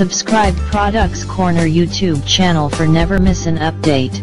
Subscribe Products Corner YouTube channel for never miss an update.